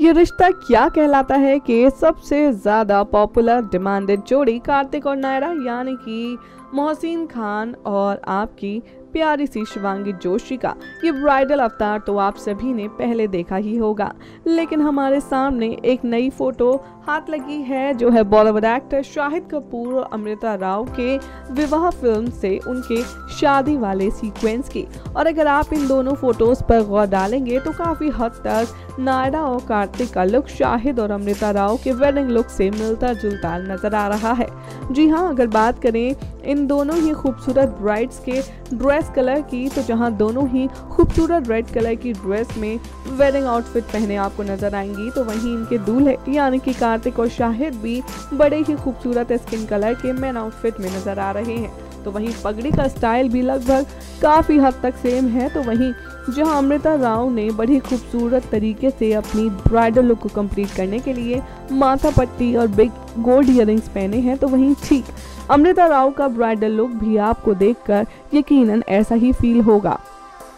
ये रिश्ता क्या कहलाता है कि सबसे ज़्यादा पॉपुलर डिमांडेड जोड़ी कार्तिक और नायरा, यानी कि मोहसिन खान और आपकी प्यारी सी शिवांगी जोशी का ये ब्राइडल अवतार तो आप सभी ने पहले देखा ही होगा। लेकिन हमारे सामने एक नई फ़ोटो हाथ लगी है, जो है बॉलीवुड एक्टर शाहिद कपूर और अमृता राव के विवाह फ़िल्म से उनके शादी वाले सीक्वेंस की। और अगर आप इन दोनों फ़ोटोज़ पर गौर डालेंगे तो काफ़ी हद तक नायडा और कार्तिक का लुक शाहिद और अमृता राव के वेडिंग लुक से मिलता जुलता नज़र आ रहा है। जी हाँ अगर बात करें इन दोनों ही खूबसूरत ब्राइड्स के ड्रेस कलर की तो जहाँ दोनों ही खूबसूरत रेड कलर की ड्रेस में वेडिंग आउटफिट पहने आपको नज़र आएँगी तो वहीं इनके दूल्हे यानी कि कार्तिक और शाहिद भी बड़े ही खूबसूरत स्किन कलर के मैन आउटफिट में नज़र आ रहे हैं। तो वहीं पगड़ी का स्टाइल भी लगभग काफ़ी हद तक सेम है तो वहीं जहाँ अमृता राव ने बड़ी खूबसूरत तरीके से अपनी ब्राइडल लुक को कंप्लीट करने के लिए माथा पट्टी और बिग गोल्ड इयर पहने हैं तो वहीं ठीक अमृता राव का ब्राइडल लुक भी आपको देखकर यकीनन ऐसा ही फील होगा।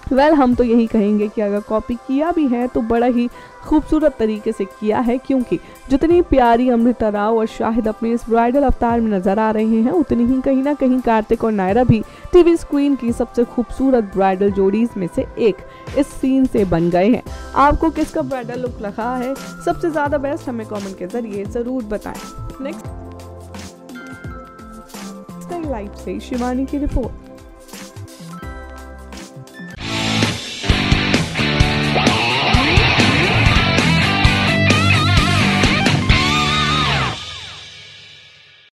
वेल well, हम तो यही कहेंगे कि अगर कॉपी किया भी है तो बड़ा ही खूबसूरत तरीके से किया है क्योंकि जितनी प्यारी अमृता राव और शाहिद अपने इस ब्राइडल अवतार में नज़र आ रहे हैं उतनी ही कहीं ना कहीं कार्तिक और नायरा भी टीवी स्क्रीन की सबसे खूबसूरत ब्राइडल जोड़ीज में से एक इस सीन से बन गए हैं। आपको किसका ब्राइडल लुक लगा है? सबसे ज़्यादा बेस्ट हमें कॉमेंट के ज़रिए ज़रूर बताएँ। नेक्स्ट लाइफ से शिवानी की रिपोर्ट।